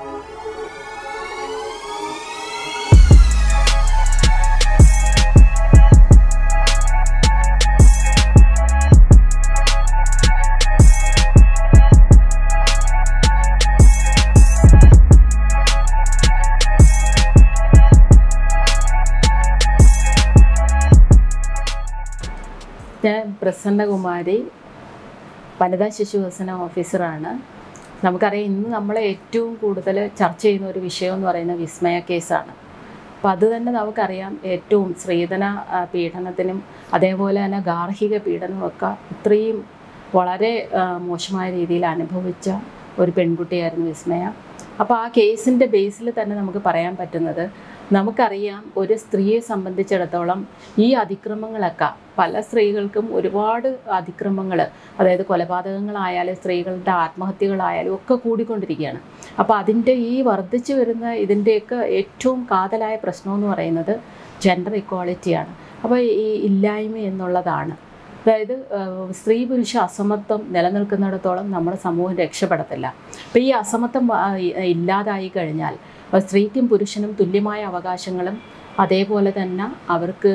ഞാൻ പ്രസന്നകുമാരി വനിതാ ശിശു വികസന ഓഫീസറാണ്. നമുക്കറിയാം ഇന്ന് നമ്മൾ ഏറ്റവും കൂടുതൽ ചർച്ച ചെയ്യുന്ന ഒരു വിഷയം എന്ന് പറയുന്ന വിസ്മയ കേസാണ്. അപ്പോൾ അത് തന്നെ നമുക്കറിയാം ഏറ്റവും സ്ത്രീധന പീഡനത്തിനും അതേപോലെ തന്നെ ഗാർഹിക പീഡനമൊക്കെ ഇത്രയും വളരെ മോശമായ രീതിയിൽ അനുഭവിച്ച ഒരു പെൺകുട്ടിയായിരുന്നു വിസ്മയ. അപ്പോൾ ആ കേസിന്റെ ബേസിൽ തന്നെ നമുക്ക് പറയാൻ പറ്റുന്നത് നമുക്കറിയാം ഒരു സ്ത്രീയെ സംബന്ധിച്ചിടത്തോളം ഈ അതിക്രമങ്ങളൊക്കെ പല സ്ത്രീകൾക്കും ഒരുപാട് അതിക്രമങ്ങൾ അതായത് കൊലപാതകങ്ങളായാലും സ്ത്രീകളുടെ ആത്മഹത്യകളായാലും ഒക്കെ കൂടിക്കൊണ്ടിരിക്കുകയാണ്. അപ്പോൾ അതിന്റെ ഈ വർദ്ധിച്ചു വരുന്ന ഇതിന്റെയൊക്കെ ഏറ്റവും കാതലായ പ്രശ്നം എന്ന് പറയുന്നത് ജെൻഡർ ഇക്വാളിറ്റിയാണ് അപ്പോൾ ഈ ഇല്ലായ്മ എന്നുള്ളതാണ്. അതായത് സ്ത്രീ പുരുഷ അസമത്വം നിലനിൽക്കുന്നിടത്തോളം നമ്മുടെ സമൂഹം രക്ഷപ്പെടത്തില്ല. അപ്പോൾ ഈ അസമത്വം ഇല്ലാതായി കഴിഞ്ഞാൽ അപ്പോൾ സ്ത്രീക്കും പുരുഷനും തുല്യമായ അവകാശങ്ങളും അതേപോലെ തന്നെ അവർക്ക്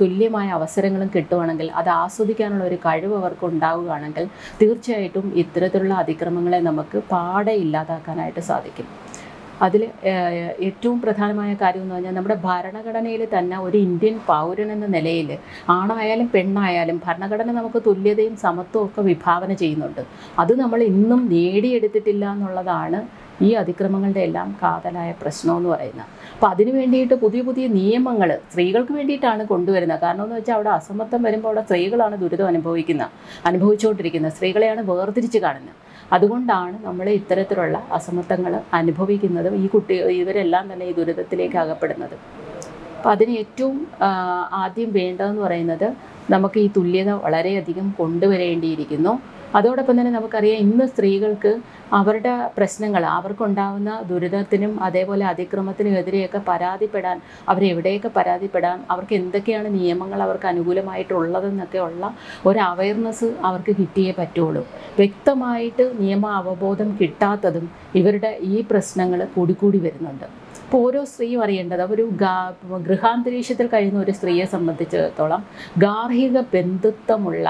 തുല്യമായ അവസരങ്ങളും കിട്ടുവാണെങ്കിൽ അത് ആസ്വദിക്കാനുള്ള ഒരു കഴിവ് അവർക്ക് ഉണ്ടാവുകയാണെങ്കിൽ തീർച്ചയായിട്ടും ഇത്തരത്തിലുള്ള അതിക്രമങ്ങളെ നമുക്ക് പാടെ ഇല്ലാതാക്കാനായിട്ട് സാധിക്കും. അതിൽ ഏറ്റവും പ്രധാനമായ കാര്യം എന്ന് പറഞ്ഞാൽ നമ്മുടെ ഭരണഘടനയിൽ തന്നെ ഒരു ഇന്ത്യൻ പൗരൻ എന്ന നിലയിൽ ആണായാലും പെണ്ണായാലും ഭരണഘടന നമുക്ക് തുല്യതയും സമത്വവും ഒക്കെ വിഭാവന ചെയ്യുന്നുണ്ട്. അത് നമ്മൾ ഇന്നും നേടിയെടുത്തിട്ടില്ല എന്നുള്ളതാണ് ഈ അതിക്രമങ്ങളുടെ എല്ലാം കാതലായ പ്രശ്നമെന്ന് പറയുന്നത്. അപ്പോൾ അതിന് വേണ്ടിയിട്ട് പുതിയ പുതിയ നിയമങ്ങൾ സ്ത്രീകൾക്ക് വേണ്ടിയിട്ടാണ് കൊണ്ടുവരുന്നത്. കാരണം എന്ന് വെച്ചാൽ അവിടെ അസമത്വം വരുമ്പോൾ അവിടെ സ്ത്രീകളാണ് ദുരിതം അനുഭവിക്കുന്നത് അനുഭവിച്ചുകൊണ്ടിരിക്കുന്നത് സ്ത്രീകളെയാണ് വേർതിരിച്ച് കാണുന്നത്. അതുകൊണ്ടാണ് നമ്മൾ ഇത്തരത്തിലുള്ള അസമത്വങ്ങൾ അനുഭവിക്കുന്നത് ഈ കുട്ടി ഇവരെല്ലാം തന്നെ ഈ ദുരിതത്തിലേക്ക് അകപ്പെടുന്നത്. അപ്പം അതിന് ഏറ്റവും ആദ്യം വേണ്ടതെന്ന് പറയുന്നത് നമുക്ക് ഈ തുല്യത വളരെയധികം കൊണ്ടുവരേണ്ടിയിരിക്കുന്നു. അതോടൊപ്പം തന്നെ നമുക്കറിയാം ഇന്ന് സ്ത്രീകൾക്ക് അവരുടെ പ്രശ്നങ്ങൾ അവർക്കുണ്ടാകുന്ന ദുരിതത്തിനും അതേപോലെ അതിക്രമത്തിനും എതിരെയൊക്കെ പരാതിപ്പെടാൻ അവരെവിടെയൊക്കെ പരാതിപ്പെടാം അവർക്ക് എന്തൊക്കെയാണ് നിയമങ്ങൾ അവർക്ക് അനുകൂലമായിട്ടുള്ളതെന്നൊക്കെ ഉള്ള ഒരു അവയർനെസ് അവർക്ക് കിട്ടിയേ പറ്റുള്ളൂ. വ്യക്തമായിട്ട് നിയമ അവബോധം കിട്ടാത്തതും ഇവരുടെ ഈ പ്രശ്നങ്ങൾ കൂടിക്കൂടി വരുന്നുണ്ട്. അപ്പോൾ ഓരോ സ്ത്രീയും അറിയേണ്ടത് ഒരു ഗൃഹാന്തരീക്ഷത്തിൽ കഴിയുന്ന ഒരു സ്ത്രീയെ സംബന്ധിച്ചിടത്തോളം ഗാർഹിക ബന്ധുത്വമുള്ള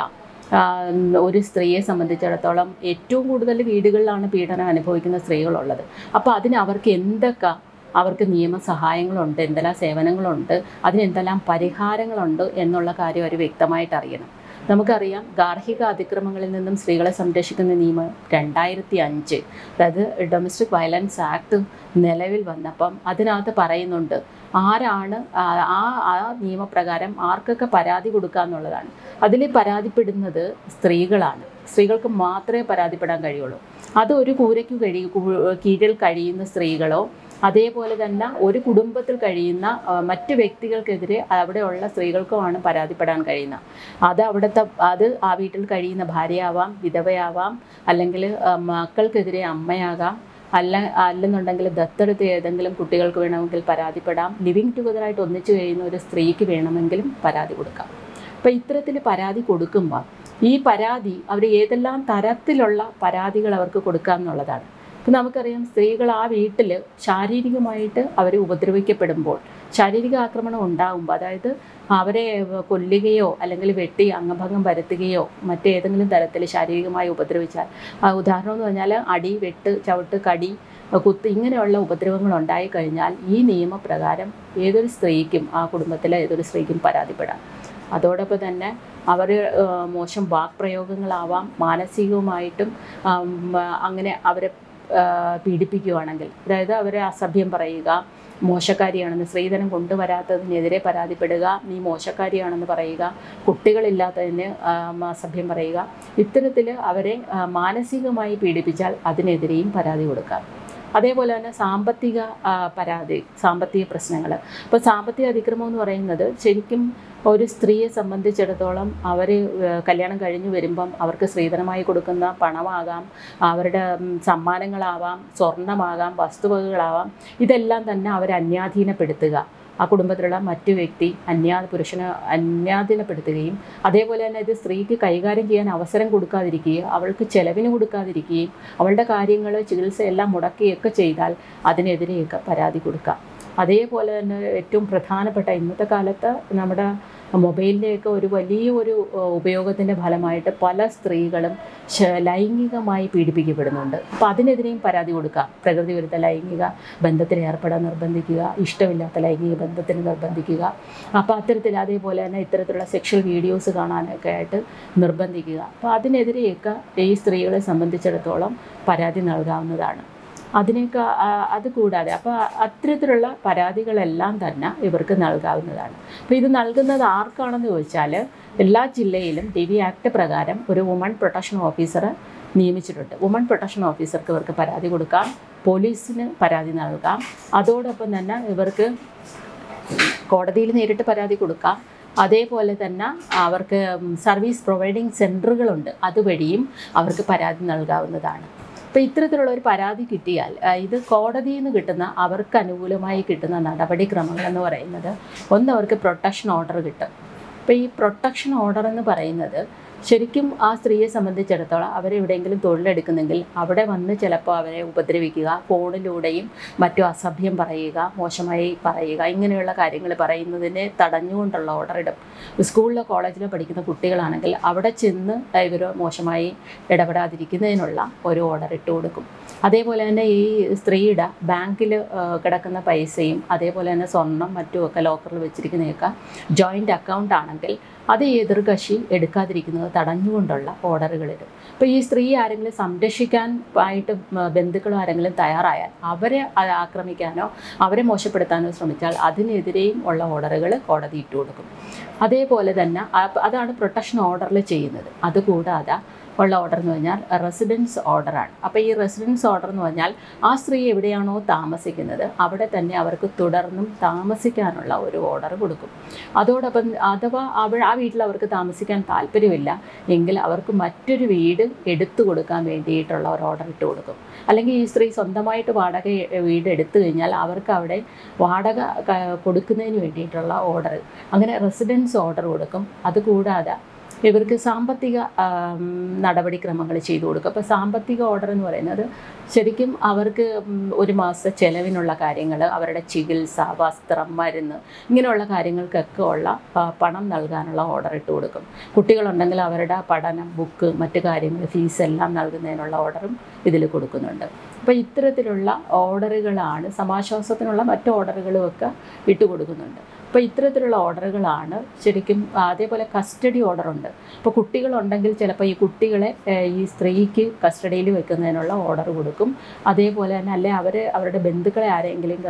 ഒരു സ്ത്രീയെ സംബന്ധിച്ചിടത്തോളം ഏറ്റവും കൂടുതൽ വീടുകളിലാണ് പീഡനം അനുഭവിക്കുന്ന സ്ത്രീകളുള്ളത്. അപ്പോൾ അതിന് അവർക്ക് എന്തൊക്കെ അവർക്ക് നിയമസഹായങ്ങളുണ്ട് എന്തെല്ലാം സേവനങ്ങളുണ്ട് അതിനെന്തെല്ലാം പരിഹാരങ്ങളുണ്ട് എന്നുള്ള കാര്യം അവർ വ്യക്തമായിട്ട് അറിയണം. നമുക്കറിയാം ഗാർഹിക അതിക്രമങ്ങളിൽ നിന്നും സ്ത്രീകളെ സംരക്ഷിക്കുന്ന നിയമം രണ്ടായിരത്തി അഞ്ച് അതായത് ഡൊമസ്റ്റിക് വയലൻസ് ആക്ട് നിലവിൽ വന്നപ്പം അതിനകത്ത് പറയുന്നുണ്ട് ആരാണ് ആ ആ- നിയമപ്രകാരം ആർക്കൊക്കെ പരാതി കൊടുക്കുക എന്നുള്ളതാണ്. അതിൽ പരാതിപ്പെടുന്നത് സ്ത്രീകളാണ്. സ്ത്രീകൾക്ക് മാത്രമേ പരാതിപ്പെടാൻ കഴിയുള്ളൂ. അത് ഒരു കൂരയ്ക്ക് കഴി കീഴിൽ കഴിയുന്ന സ്ത്രീകളോ അതേപോലെ തന്നെ ഒരു കുടുംബത്തിൽ കഴിയുന്ന മറ്റ് വ്യക്തികൾക്കെതിരെ അവിടെയുള്ള സ്ത്രീകൾക്കുമാണ് പരാതിപ്പെടാൻ കഴിയുന്നത്. അത് അവിടുത്തെ അത് ആ വീട്ടിൽ കഴിയുന്ന ഭാര്യയാവാം വിധവയാവാം അല്ലെങ്കിൽ മക്കൾക്കെതിരെ അമ്മയാകാം അല്ല അല്ലെന്നുണ്ടെങ്കിൽ ദത്തെടുത്ത് ഏതെങ്കിലും കുട്ടികൾക്ക് വേണമെങ്കിൽ പരാതിപ്പെടാം. ലിവിങ് ടുഗദറായിട്ട് ഒന്നിച്ചു കഴിയുന്ന ഒരു സ്ത്രീക്ക് വേണമെങ്കിലും പരാതി കൊടുക്കാം. അപ്പോൾ ഇത്തരത്തിൽ പരാതി കൊടുക്കുമ്പോൾ ഈ പരാതി അവർ ഏതെല്ലാം തരത്തിലുള്ള പരാതികൾ അവർക്ക് കൊടുക്കാം എന്നുള്ളതാണ്. ഇപ്പം നമുക്കറിയാം സ്ത്രീകൾ ആ വീട്ടിൽ ശാരീരികമായിട്ട് അവർ ഉപദ്രവിക്കപ്പെടുമ്പോൾ ശാരീരിക ആക്രമണം ഉണ്ടാകുമ്പോൾ അതായത് അവരെ കൊല്ലുകയോ അല്ലെങ്കിൽ വെട്ടി അംഗഭംഗം വരുത്തുകയോ മറ്റേതെങ്കിലും തരത്തിൽ ശാരീരികമായി ഉപദ്രവിച്ചാൽ. ഉദാഹരണം എന്ന് പറഞ്ഞാൽ അടി വെട്ട് ചവിട്ട് കടി കുത്ത് ഇങ്ങനെയുള്ള ഉപദ്രവങ്ങൾ ഉണ്ടായി കഴിഞ്ഞാൽ ഈ നിയമപ്രകാരം ഏതൊരു സ്ത്രീക്കും ആ കുടുംബത്തിലെ ഏതൊരു സ്ത്രീക്കും പരാതിപ്പെടാം. അതോടൊപ്പം തന്നെ അവർ മോശം വാക്പ്രയോഗങ്ങളാവാം മാനസികവുമായിട്ടും അങ്ങനെ അവരെ പീഡിപ്പിക്കുകയാണെങ്കിൽ അതായത് അവരെ അസഭ്യം പറയുക മോശക്കാരിയാണെന്ന് സ്ത്രീധനം കൊണ്ടുവരാത്തതിനെതിരെ പരാതിപ്പെടുക നീ മോശക്കാരിയാണെന്ന് പറയുക കുട്ടികളില്ലാത്തതിന് അസഭ്യം പറയുക. ഇത്തരത്തിൽ അവരെ മാനസികമായി പീഡിപ്പിച്ചാൽ അതിനെതിരെയും പരാതി കൊടുക്കാം. അതേപോലെ തന്നെ സാമ്പത്തിക പരാതി സാമ്പത്തിക പ്രശ്നങ്ങൾ ഇപ്പോൾ സാമ്പത്തിക അതിക്രമം എന്ന് പറയുന്നത് ശരിക്കും ഒരു സ്ത്രീയെ സംബന്ധിച്ചിടത്തോളം അവർ കല്യാണം കഴിഞ്ഞ് വരുമ്പം അവർക്ക് സ്ത്രീധനമായി കൊടുക്കുന്ന പണമാകാം അവരുടെ സമ്മാനങ്ങളാവാം സ്വർണമാകാം വസ്തുവകകളാവാം ഇതെല്ലാം തന്നെ അവരെ ആ കുടുംബത്തിലുള്ള മറ്റു വ്യക്തി അന്യാ പുരുഷനെ അന്യാധീനപ്പെടുത്തുകയും അതേപോലെ തന്നെ ഇത് സ്ത്രീക്ക് കൈകാര്യം ചെയ്യാൻ അവസരം കൊടുക്കാതിരിക്കുകയും അവൾക്ക് ചെലവിന് കൊടുക്കാതിരിക്കുകയും അവളുടെ കാര്യങ്ങൾ ചികിത്സ എല്ലാം മുടക്കുകയൊക്കെ ചെയ്താൽ അതിനെതിരെയൊക്കെ പരാതി കൊടുക്കാം. അതേപോലെ തന്നെ ഏറ്റവും പ്രധാനപ്പെട്ട ഇന്നത്തെ കാലത്ത് നമ്മുടെ മൊബൈലിന്റെയൊക്കെ ഒരു വലിയ ഒരു ഉപയോഗത്തിന്റെ ഫലമായിട്ട് പല സ്ത്രീകളും ലൈംഗികമായി പീഡിപ്പിക്കപ്പെടുന്നുണ്ട്. അപ്പോൾ അതിനെതിരെയും പരാതി കൊടുക്കുക. പ്രകൃതി വിരുദ്ധ ലൈംഗിക ബന്ധത്തിൽ ഏർപ്പെടാൻ നിർബന്ധിക്കുക. ഇഷ്ടമില്ലാത്ത ലൈംഗിക ബന്ധത്തിന് നിർബന്ധിക്കുക. അപ്പോൾ അത്തരത്തിൽ അതേപോലെ തന്നെ ഇത്തരത്തിലുള്ള സെക്ഷൽ വീഡിയോസ് കാണാനൊക്കെ ആയിട്ട് നിർബന്ധിക്കുക. അപ്പോൾ അതിനെതിരെയൊക്കെ ഈ സ്ത്രീകളെ സംബന്ധിച്ചിടത്തോളം പരാതി നൽകാവുന്നതാണ്. അതിനേക്ക് അത് കൂടാതെ അപ്പോൾ അത്തരത്തിലുള്ള പരാതികളെല്ലാം തന്നെ ഇവർക്ക് നൽകാവുന്നതാണ്. അപ്പോൾ ഇത് നൽകുന്നത് ആർക്കാണെന്ന് ചോദിച്ചാൽ എല്ലാ ജില്ലയിലും ഡി വി ആക്ട് പ്രകാരം ഒരു വുമൺ പ്രൊട്ടക്ഷൻ ഓഫീസറെ നിയമിച്ചിട്ടുണ്ട്. വുമൺ പ്രൊട്ടക്ഷൻ ഓഫീസർക്ക് ഇവർക്ക് പരാതി കൊടുക്കാം പോലീസിന് പരാതി നൽകാം. അതോടൊപ്പം തന്നെ ഇവർക്ക് കോടതിയിൽ നേരിട്ട് പരാതി കൊടുക്കാം. അതേപോലെ തന്നെ അവർക്ക് സർവീസ് പ്രൊവൈഡിങ് സെന്ററുകളുണ്ട് അതുവഴിയും അവർക്ക് പരാതി നൽകാവുന്നതാണ്. അപ്പോൾ ഇത്തരത്തിലുള്ള ഒരു പരാതി കിട്ടിയാൽ ഇത് കോടതിയിൽ നിന്ന് കിട്ടുന്ന അവർക്ക് അനുകൂലമായി കിട്ടുന്ന നടപടിക്രമങ്ങൾ എന്ന് പറയുന്നത് ഒന്ന് അവർക്ക് പ്രൊട്ടക്ഷൻ ഓർഡർ കിട്ടും. അപ്പോൾ ഈ പ്രൊട്ടക്ഷൻ ഓർഡർ എന്ന് പറയുന്നത് ശരിക്കും ആ സ്ത്രീയെ സംബന്ധിച്ചിടത്തോളം അവരെവിടെയെങ്കിലും തൊഴിലെടുക്കുന്നെങ്കിൽ അവിടെ വന്ന് ചിലപ്പോൾ അവരെ ഉപദ്രവിക്കുക ഫോണിലൂടെയും മറ്റു അസഭ്യം പറയുക മോശമായി പറയുക ഇങ്ങനെയുള്ള കാര്യങ്ങൾ പറയുന്നതിനെ തടഞ്ഞുകൊണ്ടുള്ള ഓർഡർ ഇടും. സ്കൂളിലോ കോളേജിലോ പഠിക്കുന്ന കുട്ടികളാണെങ്കിൽ അവിടെ ചെന്ന് ഇവർ മോശമായി ഇടപെടാതിരിക്കുന്നതിനുള്ള ഒരു ഓർഡർ ഇട്ട് കൊടുക്കും. അതേപോലെ തന്നെ ഈ സ്ത്രീയുടെ ബാങ്കിൽ കിടക്കുന്ന പൈസയും അതേപോലെ തന്നെ സ്വർണം മറ്റുമൊക്കെ ലോക്കറിൽ വെച്ചിരിക്കുന്നതൊക്കെ ജോയിന്റ് അക്കൗണ്ട് ആണെങ്കിൽ അത് എതിർകക്ഷി എടുക്കാതിരിക്കുന്നത് തടഞ്ഞുകൊണ്ടുള്ള ഓർഡറുകളിടും അപ്പോൾ ഈ സ്ത്രീ ആരെങ്കിലും സംരക്ഷിക്കാൻ ആയിട്ട് ബന്ധുക്കളോ ആരെങ്കിലും തയ്യാറായാൽ അവരെ ആക്രമിക്കാനോ അവരെ മോശപ്പെടുത്താനോ ശ്രമിച്ചാൽ അതിനെതിരെയും ഉള്ള ഓർഡറുകൾ കോടതി ഇട്ടുകൊടുക്കും. അതേപോലെ തന്നെ അതാണ് പ്രൊട്ടക്ഷൻ ഓർഡറിൽ ചെയ്യുന്നത്. അതുകൂടാതെ ഉള്ള ഓർഡർ എന്ന് പറഞ്ഞാൽ റെസിഡൻസ് ഓർഡറാണ് അപ്പോൾ ഈ റെസിഡൻസ് ഓർഡർ എന്ന് പറഞ്ഞാൽ ആ സ്ത്രീ എവിടെയാണോ താമസിക്കുന്നത് അവിടെ തന്നെ അവർക്ക് തുടർന്നും താമസിക്കാനുള്ള ഒരു ഓർഡർ കൊടുക്കും. അതോടൊപ്പം അഥവാ അവ ആ വീട്ടിൽ അവർക്ക് താമസിക്കാൻ താല്പര്യമില്ല എങ്കിൽ അവർക്ക് മറ്റൊരു വീട് എടുത്തു കൊടുക്കാൻ വേണ്ടിയിട്ടുള്ള ഒരു ഓർഡർ ഇട്ട് കൊടുക്കും. അല്ലെങ്കിൽ ഈ സ്ത്രീ സ്വന്തമായിട്ട് വാടക വീട് എടുത്തു കഴിഞ്ഞാൽ അവർക്ക് അവിടെ വാടക കൊടുക്കുന്നതിന് വേണ്ടിയിട്ടുള്ള ഓർഡർ അങ്ങനെ റെസിഡൻസ് ഓർഡർ കൊടുക്കും. അതുകൂടാതെ ഇവർക്ക് സാമ്പത്തിക നടപടിക്രമങ്ങൾ ചെയ്തു കൊടുക്കും. അപ്പോൾ സാമ്പത്തിക ഓർഡർ എന്ന് പറയുന്നത് ശരിക്കും അവർക്ക് ഒരു മാസ ചെലവിനുള്ള കാര്യങ്ങൾ അവരുടെ ചികിത്സ വസ്ത്രം മരുന്ന് ഇങ്ങനെയുള്ള കാര്യങ്ങൾക്കൊക്കെ ഉള്ള പണം നൽകാനുള്ള ഓർഡർ ഇട്ട് കൊടുക്കും. കുട്ടികളുണ്ടെങ്കിൽ അവരുടെ പഠനം ബുക്ക് മറ്റു കാര്യങ്ങൾ ഫീസ് എല്ലാം നൽകുന്നതിനുള്ള ഓർഡറും ഇതിൽ കൊടുക്കുന്നുണ്ട്. അപ്പോൾ ഇത്തരത്തിലുള്ള ഓർഡറുകളാണ് സമാശ്വാസത്തിനുള്ള മറ്റു ഓർഡറുകളും ഒക്കെ ഇട്ട് കൊടുക്കുന്നുണ്ട്. അപ്പോൾ ഇത്തരത്തിലുള്ള ഓർഡറുകളാണ് ശരിക്കും അതേപോലെ കസ്റ്റഡി ഓർഡർ ഉണ്ട് ഇപ്പോൾ കുട്ടികളുണ്ടെങ്കിൽ ചിലപ്പോൾ ഈ കുട്ടികളെ ഈ സ്ത്രീക്ക് കസ്റ്റഡിയിൽ വെക്കുന്നതിനുള്ള ഓർഡർ കൊടുക്കും. അതേപോലെ തന്നെ അല്ലെ അവർ അവരുടെ ബന്ധുക്കളെ ആരെങ്കിലും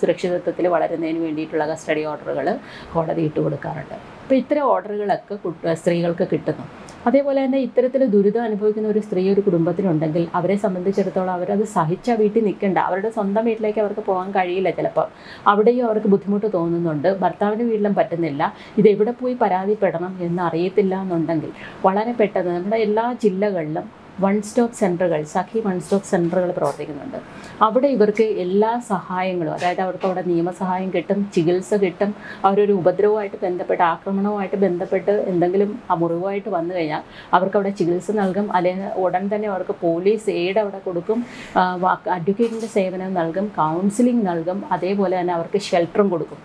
സുരക്ഷിതത്വത്തിൽ വളരുന്നതിന് വേണ്ടിയിട്ടുള്ള കസ്റ്റഡി ഓർഡറുകൾ കോടതി ഇട്ട് കൊടുക്കാറുണ്ട്. അപ്പോൾ ഇത്തരം ഓർഡറുകളൊക്കെ സ്ത്രീകൾക്ക് കിട്ടുന്നു. അതേപോലെ തന്നെ ഇത്തരത്തിൽ ദുരിതം അനുഭവിക്കുന്ന ഒരു സ്ത്രീ ഒരു കുടുംബത്തിലുണ്ടെങ്കിൽ അവരെ സംബന്ധിച്ചിടത്തോളം അവരത് സഹിച്ച വീട്ടിൽ നിൽക്കേണ്ട. അവരുടെ സ്വന്തം വീട്ടിലേക്ക് അവർക്ക് പോകാൻ കഴിയില്ല ചിലപ്പോൾ അവിടെയും അവർക്ക് ബുദ്ധിമുട്ട് തോന്നുന്നുണ്ട്. ഭർത്താവിന്റെ വീട്ടിലും പറ്റുന്നില്ല. ഇത് എവിടെ പോയി പരാതിപ്പെടണം എന്ന് അറിയത്തില്ല എന്നുണ്ടെങ്കിൽ വളരെ പെട്ടെന്ന് നമ്മുടെ എല്ലാ ജില്ലകളിലും വൺ സ്റ്റോപ്പ് സെന്ററുകൾ സഖി വൺ സ്റ്റോപ്പ് സെന്ററുകൾ പ്രവർത്തിക്കുന്നുണ്ട്. അവിടെ ഇവർക്ക് എല്ലാ സഹായങ്ങളും അതായത് അവർക്ക് അവിടെ നിയമസഹായം കിട്ടും ചികിത്സ കിട്ടും അവരൊരു ഉപദ്രവമായിട്ട് ബന്ധപ്പെട്ട് ആക്രമണവുമായിട്ട് ബന്ധപ്പെട്ട് എന്തെങ്കിലും മുറിവായിട്ട് വന്നു കഴിഞ്ഞാൽ അവർക്ക് അവിടെ ചികിത്സ നൽകും. അല്ലെങ്കിൽ ഉടൻ തന്നെ അവർക്ക് പോലീസ് എയ്ഡ് അവിടെ കൊടുക്കും. അഡ്വക്കേറ്റിന്റെ സേവനം നൽകും കൗൺസിലിംഗ് നൽകും. അതേപോലെ തന്നെ അവർക്ക് ഷെൽട്ടറും കൊടുക്കും.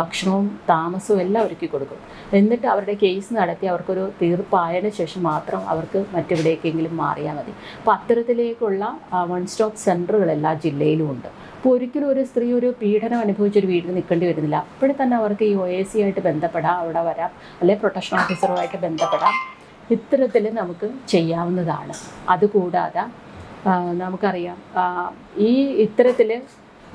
ഭക്ഷണവും താമസവും എല്ലാം ഒരുക്കി കൊടുക്കും. എന്നിട്ട് അവരുടെ കേസ് നടത്തി അവർക്കൊരു തീർപ്പായതിനു ശേഷം മാത്രം അവർക്ക് മറ്റെവിടേക്കെങ്കിലും മാറിയാൽ മതി. അപ്പോൾ അത്തരത്തിലേക്കുള്ള വൺ സ്റ്റോപ്പ് സെന്ററുകൾ എല്ലാ ജില്ലയിലും ഉണ്ട്. അപ്പോൾ ഒരിക്കലും ഒരു സ്ത്രീ ഒരു പീഡനം അനുഭവിച്ചൊരു വീട്ടിൽ നിൽക്കേണ്ടി വരുന്നില്ല. അപ്പോഴും തന്നെ അവർക്ക് ഈ ഒ എ സി ആയിട്ട് ബന്ധപ്പെടാം അവിടെ വരാം അല്ലെങ്കിൽ പ്രൊട്ടക്ഷൻ ഓഫീസറുമായിട്ട് ബന്ധപ്പെടാം. ഇത്തരത്തിൽ നമുക്ക് ചെയ്യാവുന്നതാണ്. അതുകൂടാതെ നമുക്കറിയാം ഈ ഇത്തരത്തിൽ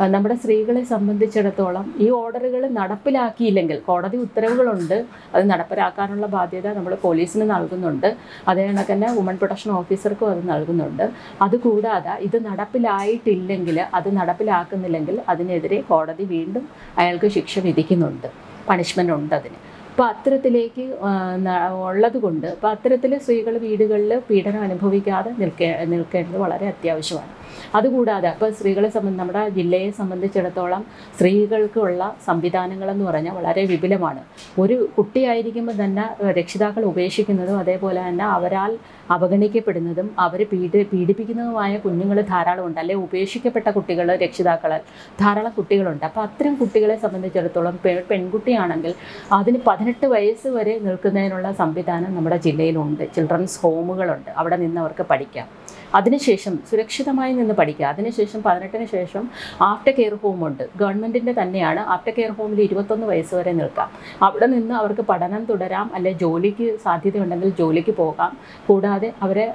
നമ്മുടെ സ്ത്രീകളെ സംബന്ധിച്ചിടത്തോളം ഈ ഓർഡറുകൾ നടപ്പിലാക്കിയില്ലെങ്കിൽ കോടതി ഉത്തരവുകളുണ്ട് അത് നടപ്പിലാക്കാനുള്ള ബാധ്യത നമ്മൾ പോലീസിന് നൽകുന്നുണ്ട് അതേ കണക്ക് തന്നെ വുമൺ പ്രൊട്ടക്ഷൻ ഓഫീസർക്കും അത് നൽകുന്നുണ്ട്. അതുകൂടാതെ ഇത് നടപ്പിലായിട്ടില്ലെങ്കിൽ അത് നടപ്പിലാക്കുന്നില്ലെങ്കിൽ അതിനെതിരെ കോടതി വീണ്ടും അയാൾക്ക് ശിക്ഷ വിധിക്കുന്നുണ്ട് പണിഷ്മെന്റ് ഉണ്ട് അതിന്. അപ്പോൾ അത്തരത്തിലേക്ക് ആ, ന- ഉള്ളത് കൊണ്ട് അപ്പോൾ അത്തരത്തിൽ സ്ത്രീകൾ വീടുകളിൽ പീഡനം അനുഭവിക്കാതെ നിൽക്കേ നിൽക്കേണ്ടത് വളരെ അത്യാവശ്യമാണ്. അതുകൂടാതെ അപ്പോൾ സ്ത്രീകളെ സംബന്ധി നമ്മുടെ ജില്ലയെ സംബന്ധിച്ചിടത്തോളം സ്ത്രീകൾക്കുള്ള സംവിധാനങ്ങളെന്ന് പറഞ്ഞാൽ വളരെ വിപുലമാണ്. ഒരു കുട്ടിയായിരിക്കുമ്പോൾ തന്നെ രക്ഷിതാക്കൾ ഉപേക്ഷിക്കുന്നതും അതേപോലെ തന്നെ അവരാൽ അവഗണിക്കപ്പെടുന്നതും അവർ പീഡ പീഡിപ്പിക്കുന്നതുമായ കുഞ്ഞുങ്ങൾ ധാരാളമുണ്ട് അല്ലെങ്കിൽ ഉപേക്ഷിക്കപ്പെട്ട കുട്ടികൾ രക്ഷിതാക്കളാൽ ധാരാളം കുട്ടികളുണ്ട്. അപ്പോൾ അത്തരം കുട്ടികളെ സംബന്ധിച്ചിടത്തോളം പെൺകുട്ടിയാണെങ്കിൽ അതിന് പതിനെട്ട് വയസ്സ് വരെ നിൽക്കുന്നതിനുള്ള സംവിധാനം നമ്മുടെ ജില്ലയിലുണ്ട്. ചിൽഡ്രൻസ് ഹോമുകളുണ്ട് അവിടെ നിന്ന് അവർക്ക് പഠിക്കാം. അതിനുശേഷം സുരക്ഷിതമായി നിന്ന് പഠിക്കുക അതിനുശേഷം പതിനെട്ടിന് ശേഷം ആഫ്റ്റർ കെയർ ഹോമുണ്ട് ഗവൺമെന്റിന്റെ തന്നെയാണ് ആഫ്റ്റർ കെയർ ഹോമിൽ ഇരുപത്തൊന്ന് വയസ്സ് വരെ നിൽക്കാം. അവിടെ നിന്ന് അവർക്ക് പഠനം തുടരാം. അല്ലെ ജോലിക്ക് സാധ്യതയുണ്ടെങ്കിൽ ജോലിക്ക് പോകാം. കൂടാതെ അവരെ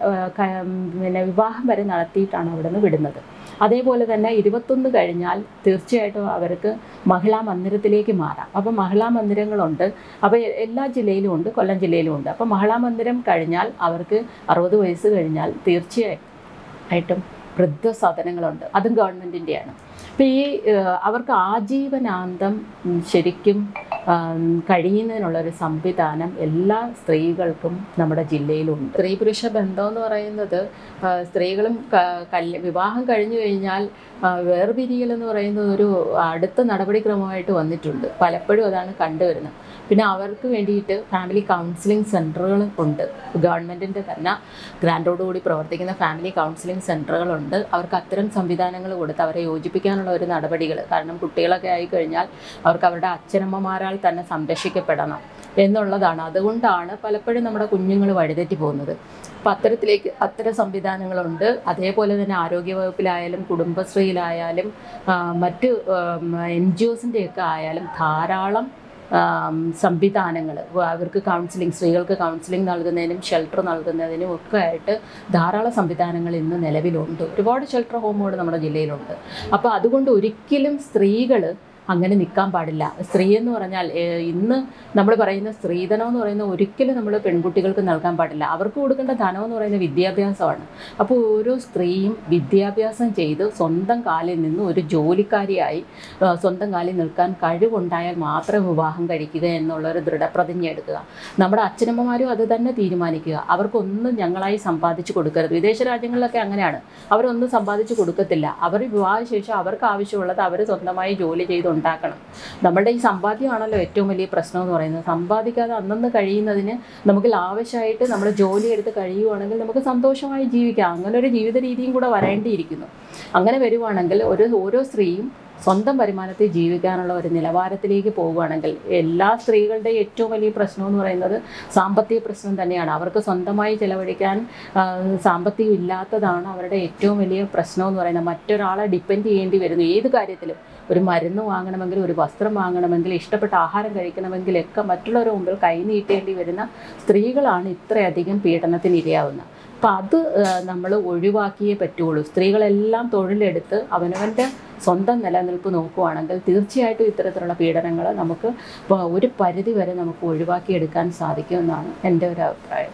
പിന്നെ വിവാഹം വരെ നടത്തിയിട്ടാണ് അവിടെ നിന്ന് വിടുന്നത്. അതേപോലെ തന്നെ ഇരുപത്തൊന്ന് കഴിഞ്ഞാൽ തീർച്ചയായിട്ടും അവർക്ക് മഹിളാ മന്ദിരത്തിലേക്ക് മാറാം. അപ്പോൾ മഹിളാ മന്ദിരങ്ങളുണ്ട്. അപ്പോൾ എല്ലാ ജില്ലയിലും ഉണ്ട് കൊല്ലം ജില്ലയിലും ഉണ്ട്. അപ്പോൾ മഹിളാ മന്ദിരം കഴിഞ്ഞാൽ അവർക്ക് അറുപത് വയസ്സ് കഴിഞ്ഞാൽ തീർച്ചയായിട്ടും വൃദ്ധ വൃദ്ധസദനങ്ങളുണ്ട് അതും ഗവൺമെന്റിന്റെയാണ് അപ്പോൾ ഈ അവർക്ക് ആജീവനാന്തം ശരിക്കും കഴിയുന്നതിനുള്ളൊരു സംവിധാനം എല്ലാ സ്ത്രീകൾക്കും നമ്മുടെ ജില്ലയിലുണ്ട്. സ്ത്രീ പുരുഷ ബന്ധം എന്ന് പറയുന്നത് സ്ത്രീകളും വിവാഹം കഴിഞ്ഞു കഴിഞ്ഞാൽ വേർപിരിയൽ എന്ന് പറയുന്നത് ഒരു അടുത്ത നടപടിക്രമമായിട്ട് വന്നിട്ടുണ്ട്. പലപ്പോഴും അതാണ് കണ്ടുവരുന്നത്. പിന്നെ അവർക്ക് വേണ്ടിയിട്ട് ഫാമിലി കൗൺസിലിംഗ് സെന്ററുകൾ ഉണ്ട്. ഗവൺമെന്റിന്റെ തന്നെ ഗ്രാൻഡോടുകൂടി പ്രവർത്തിക്കുന്ന ഫാമിലി കൗൺസിലിംഗ് സെന്ററുകളുണ്ട് അവർക്ക് അത്തരം സംവിധാനങ്ങൾ കൊടുത്ത് അവരെ യോജിപ്പിക്കാനുള്ള ഒരു നടപടികൾ. കാരണം കുട്ടികളൊക്കെ ആയിക്കഴിഞ്ഞാൽ അവർക്ക് അവരുടെ അച്ഛനമ്മമാരാൽ തന്നെ സംരക്ഷിക്കപ്പെടണം എന്നുള്ളതാണ്. അതുകൊണ്ടാണ് പലപ്പോഴും നമ്മുടെ കുഞ്ഞുങ്ങൾ വഴിതെറ്റി പോകുന്നത്. അപ്പം അത്തരത്തിലേക്ക് അത്തരം സംവിധാനങ്ങളുണ്ട്. അതേപോലെ തന്നെ ആരോഗ്യവകുപ്പിലായാലും കുടുംബശ്രീയിലായാലും മറ്റ് എൻ ജി ഒസിന്റെയൊക്കെ ആയാലും ധാരാളം സംവിധാനങ്ങൾ അവർക്ക് കൗൺസിലിംഗ് സ്ത്രീകൾക്ക് കൗൺസിലിംഗ് നൽകുന്നതിനും ഷെൽട്ടർ നൽകുന്നതിനും ഒക്കെ ആയിട്ട് ധാരാളം സംവിധാനങ്ങൾ ഇന്ന് നിലവിലുണ്ട്. ഒരുപാട് ഷെൽട്ടർ ഹോമുകൾ നമ്മുടെ ജില്ലയിലുണ്ട്. അപ്പോൾ അതുകൊണ്ട് ഒരിക്കലും സ്ത്രീകൾ അങ്ങനെ നിൽക്കാൻ പാടില്ല. സ്ത്രീ എന്ന് പറഞ്ഞാൽ ഇന്ന് നമ്മൾ പറയുന്ന സ്ത്രീധനം എന്ന് പറയുന്ന ഒരിക്കലും നമ്മൾ പെൺകുട്ടികൾക്ക് നൽകാൻ പാടില്ല. അവർക്ക് കൊടുക്കേണ്ട ധനം എന്ന് പറയുന്നത് വിദ്യാഭ്യാസമാണ്. അപ്പോൾ ഓരോ സ്ത്രീയും വിദ്യാഭ്യാസം ചെയ്ത് സ്വന്തം കാലിൽ നിന്ന് ഒരു ജോലിക്കാരിയായി സ്വന്തം കാലിൽ നിൽക്കാൻ കഴിവുണ്ടായാൽ മാത്രം വിവാഹം കഴിക്കുക എന്നുള്ളൊരു ദൃഢപ്രതിജ്ഞ എടുക്കുക. നമ്മുടെ അച്ഛനമ്മമാരും അത് തന്നെ തീരുമാനിക്കുക. അവർക്കൊന്നും ഞങ്ങളായി സമ്പാദിച്ചു കൊടുക്കരുത്. വിദേശ രാജ്യങ്ങളിലൊക്കെ അങ്ങനെയാണ്. അവരൊന്നും സമ്പാദിച്ചു കൊടുക്കത്തില്ല. അവർ വിവാഹശേഷം അവർക്ക് ആവശ്യമുള്ളത് അവർ സ്വന്തമായി ജോലി ചെയ്ത് ഉണ്ടാക്കണം. നമ്മളുടെ ഈ സമ്പാദ്യമാണല്ലോ ഏറ്റവും വലിയ പ്രശ്നം എന്ന് പറയുന്നത്. സമ്പാദിക്കാതെ അന്നന്ന് കഴിയുന്നതിന് നമുക്ക് ലാവശ്യമായിട്ട് നമ്മൾ ജോലി എടുത്ത് കഴിയുവാണെങ്കിൽ നമുക്ക് സന്തോഷമായി ജീവിക്കാം. അങ്ങനെ ഒരു ജീവിത രീതിയും കൂടെ വരേണ്ടിയിരിക്കുന്നു. അങ്ങനെ വരുവാണെങ്കിൽ ഒരു ഓരോ സ്ത്രീയും സ്വന്തം വരുമാനത്തിൽ ജീവിക്കാനുള്ള ഒരു നിലവാരത്തിലേക്ക് പോവുകയാണെങ്കിൽ എല്ലാ സ്ത്രീകളുടെയും ഏറ്റവും വലിയ പ്രശ്നം എന്ന് പറയുന്നത് സാമ്പത്തിക പ്രശ്നം തന്നെയാണ്. അവർക്ക് സ്വന്തമായി ചിലവഴിക്കാൻ സാമ്പത്തികം ഇല്ലാത്തതാണ് അവരുടെ ഏറ്റവും വലിയ പ്രശ്നം എന്ന് പറയുന്നത്. മറ്റൊരാളെ ഡിപ്പെൻഡ് ചെയ്യേണ്ടി വരുന്നു. ഏത് കാര്യത്തിലും ഒരു മരുന്ന് വാങ്ങണമെങ്കിൽ ഒരു വസ്ത്രം വാങ്ങണമെങ്കിൽ ഇഷ്ടപ്പെട്ട ആഹാരം കഴിക്കണമെങ്കിലൊക്കെ മറ്റുള്ളവരുടെ മുമ്പിൽ കൈനീട്ടേണ്ടി വരുന്ന സ്ത്രീകളാണ് ഇത്രയധികം പീഡനത്തിന് ഇരയാവുന്നത്. അപ്പം അത് നമ്മൾ ഒഴിവാക്കിയേ പറ്റുള്ളൂ. സ്ത്രീകളെല്ലാം തൊഴിലെടുത്ത് അവനവന്റെ സ്വന്തം നിലനിൽപ്പ് നോക്കുകയാണെങ്കിൽ തീർച്ചയായിട്ടും ഇത്തരത്തിലുള്ള പീഡനങ്ങൾ നമുക്ക് ഒരു പരിധി വരെ നമുക്ക് ഒഴിവാക്കിയെടുക്കാൻ സാധിക്കുമെന്നാണ് എന്റെ ഒരു അഭിപ്രായം.